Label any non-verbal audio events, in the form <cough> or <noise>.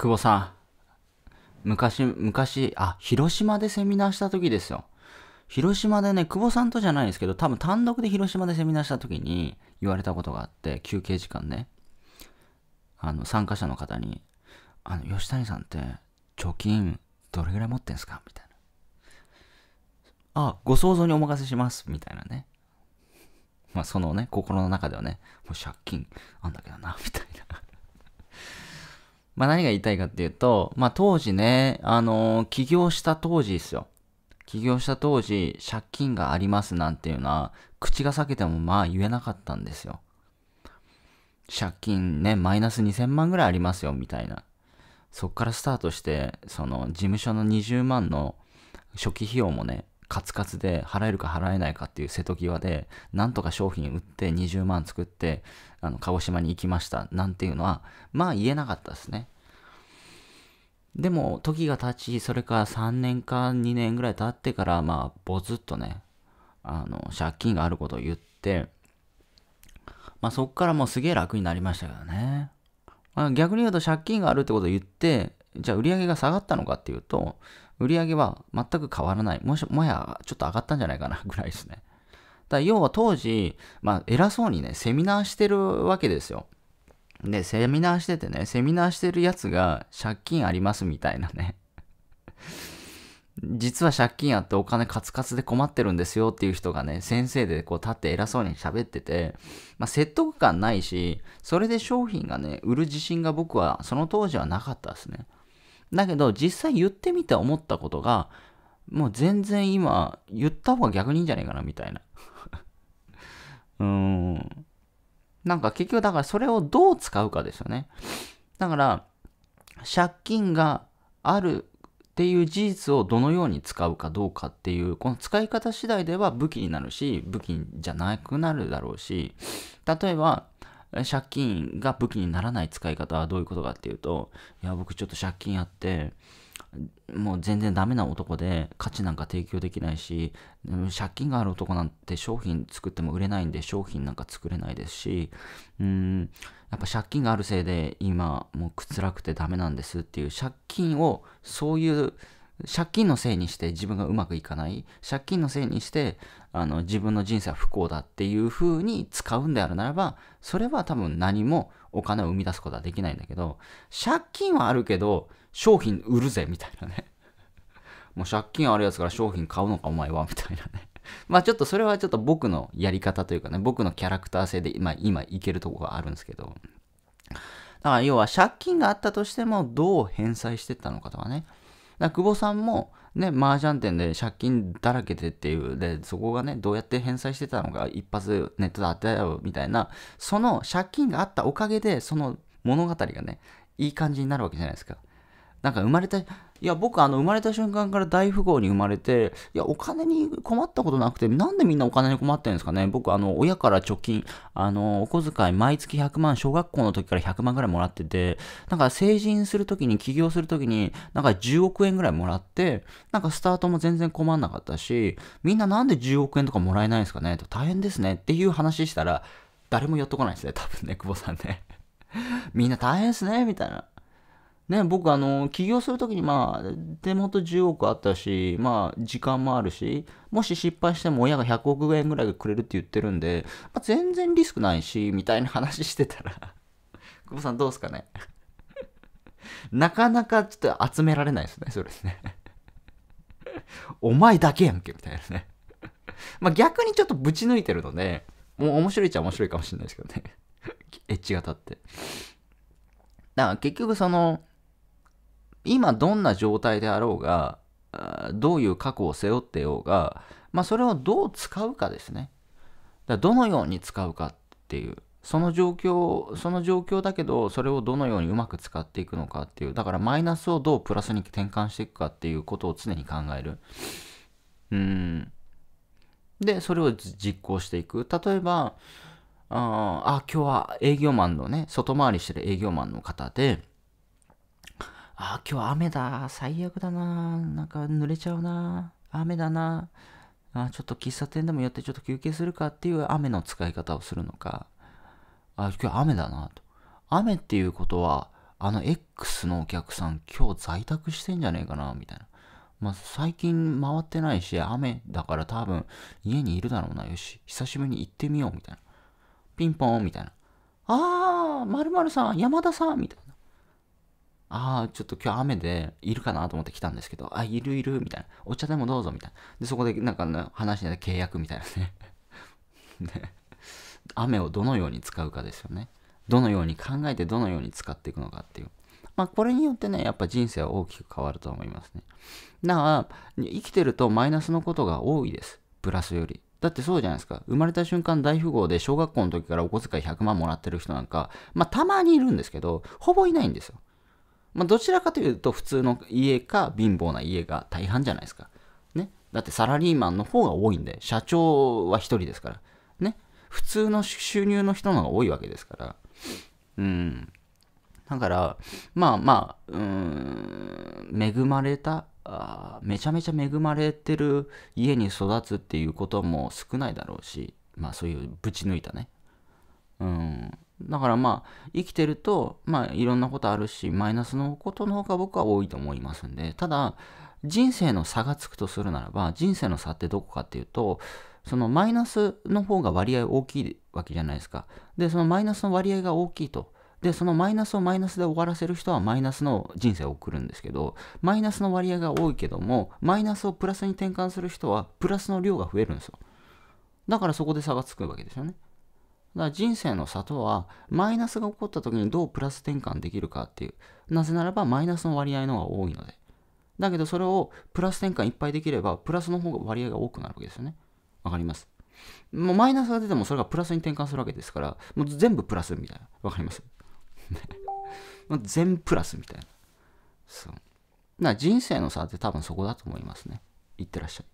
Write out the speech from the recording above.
久保さん。昔、昔、あ、広島でセミナーした時ですよ。広島でね、久保さんとじゃないですけど、多分単独で広島でセミナーした時に言われたことがあって、休憩時間ね。あの、参加者の方に、あの、吉谷さんって貯金どれぐらい持ってんすか？みたいな。あ、ご想像にお任せします。みたいなね。まあ、そのね、心の中ではね、もう借金あんだけどな、みたいな。まあ、何が言いたいかっていうと、まあ、当時ね、あのー、起業した当時ですよ。起業した当時、借金がありますなんていうのは、口が裂けてもまあ言えなかったんですよ。借金ね、マイナス2000万ぐらいありますよ、みたいな。そっからスタートして、その事務所の20万の初期費用もね、カツカツで払えるか払えないかっていう瀬戸際で、なんとか商品売って20万作って、あの、鹿児島に行きました。なんていうのは、まあ言えなかったですね。でも、時が経ち、それから3年か2年ぐらい経ってから、まあ、ぼずっとね、あの、借金があることを言って、まあそっからもうすげえ楽になりましたけどね。まあ、逆に言うと借金があるってことを言って、じゃあ売り上げが下がったのかっていうと、売り上げは全く変わらない。もし、もやちょっと上がったんじゃないかな <laughs> ぐらいですね。だ要は当時、まあ偉そうにね、セミナーしてるわけですよ。で、セミナーしててね、セミナーしてるやつが借金ありますみたいなね。<laughs> 実は借金あってお金カツカツで困ってるんですよっていう人がね、先生でこう立って偉そうに喋ってて、まあ、説得感ないし、それで商品がね、売る自信が僕はその当時はなかったですね。だけど実際言ってみて思ったことが、もう全然今言った方が逆にいいんじゃないかなみたいな。<laughs> うーん。なんか結局だからそれをどう使うかですよね。だから借金があるっていう事実をどのように使うかどうかっていうこの使い方次第では武器になるし武器じゃなくなるだろうし例えば借金が武器にならない使い方はどういうことかっていうと、いや、僕ちょっと借金あって、もう全然ダメな男で価値なんか提供できないし、借金がある男なんて商品作っても売れないんで商品なんか作れないですし、うん、やっぱ借金があるせいで今もう辛くてダメなんですっていう借金をそういう借金のせいにして自分がうまくいかない。借金のせいにして、あの、自分の人生は不幸だっていう風に使うんであるならば、それは多分何もお金を生み出すことはできないんだけど、借金はあるけど、商品売るぜ、みたいなね。<laughs> もう借金あるやつから商品買うのか、お前は、みたいなね。<laughs> まあちょっとそれはちょっと僕のやり方というかね、僕のキャラクター性で、まあ今いけるとこがあるんですけど。だから要は借金があったとしてもどう返済してったのかとかね。だ久保さんも、ね、麻雀店で借金だらけでっていう、で、そこがね、どうやって返済してたのか、一発ネットで当て合う、みたいな、その借金があったおかげで、その物語がね、いい感じになるわけじゃないですか。なんか生まれた、いや、僕、あの、生まれた瞬間から大富豪に生まれて、いや、お金に困ったことなくて、なんでみんなお金に困ってるんですかね？僕、あの、親から貯金、あの、お小遣い毎月100万、小学校の時から100万ぐらいもらってて、なんか成人するときに、起業するときに、なんか10億円ぐらいもらって、なんかスタートも全然困んなかったし、みんななんで10億円とかもらえないんですかね？と大変ですねっていう話したら、誰も寄ってこないですね、多分ね、久保さんね。みんな大変ですね、みたいな。ね、僕、あの、起業するときに、まあ、手元10億あったし、まあ、時間もあるし、もし失敗しても親が100億円ぐらいくれるって言ってるんで、まあ、全然リスクないし、みたいな話してたら <laughs> 久保さんどうすかね？<laughs> なかなかちょっと集められないですね、それね。お前だけやんけ、みたいなね。まあ逆にちょっとぶち抜いてるので、もう面白いっちゃ面白いかもしれないですけどね。<laughs> エッジが立って。だから結局その、今どんな状態であろうが、どういう過去を背負ってようが、まあ、それをどう使うかですね。だどのように使うかっていう、その状況、その状況だけど、それをどのようにうまく使っていくのかっていう、だからマイナスをどうプラスに転換していくかっていうことを常に考える。うん。で、それを実行していく。例えば、ああ、今日は営業マンのね、外回りしてる営業マンの方で、あ、今日雨だ。最悪だな。なんか濡れちゃうな。雨だな。あ、ちょっと喫茶店でも寄ってちょっと休憩するかっていう雨の使い方をするのか。あ、今日雨だなと。雨っていうことは、あの X のお客さん今日在宅してんじゃねえかなみたいな。まあ、最近回ってないし、雨だから多分家にいるだろうな。よし、久しぶりに行ってみようみたいな。ピンポンみたいな。あー、まるさん、山田さんみたいな。あ、ちょっと今日雨でいるかなと思って来たんですけど、あ、いるいるみたいな。お茶でもどうぞみたいな。で、そこでなんか、ね、話して契約みたいなね。<laughs> ね。雨をどのように使うかですよね。どのように考えてどのように使っていくのかっていう。まあ、これによってね、やっぱ人生は大きく変わると思いますね。だから、生きてるとマイナスのことが多いです。プラスより。だってそうじゃないですか。生まれた瞬間大富豪で小学校の時からお小遣い100万もらってる人なんか、まあたまにいるんですけど、ほぼいないんですよ。まあどちらかというと普通の家か貧乏な家が大半じゃないですか。ね。だってサラリーマンの方が多いんで、社長は1人ですから。ね。普通の収入の人の方が多いわけですから。うん。だから、まあまあ、うん、恵まれたあ、めちゃめちゃ恵まれてる家に育つっていうことも少ないだろうし、まあそういうぶち抜いたね。うん。だからまあ、生きてると、まあいろんなことあるし、マイナスのことの方が僕は多いと思いますんで、ただ、人生の差がつくとするならば、人生の差ってどこかっていうと、そのマイナスの方が割合大きいわけじゃないですか。で、そのマイナスの割合が大きいと。で、そのマイナスをマイナスで終わらせる人はマイナスの人生を送るんですけど、マイナスの割合が多いけども、マイナスをプラスに転換する人はプラスの量が増えるんですよ。だからそこで差がつくわけですよね。だから人生の差とは、マイナスが起こった時にどうプラス転換できるかっていう。なぜならばマイナスの割合の方が多いので。だけどそれをプラス転換いっぱいできれば、プラスの方が割合が多くなるわけですよね。わかります？もうマイナスが出てもそれがプラスに転換するわけですから、もう全部プラスみたいな。わかります？<laughs> 全プラスみたいな。そう。だから人生の差って多分そこだと思いますね。いってらっしゃい。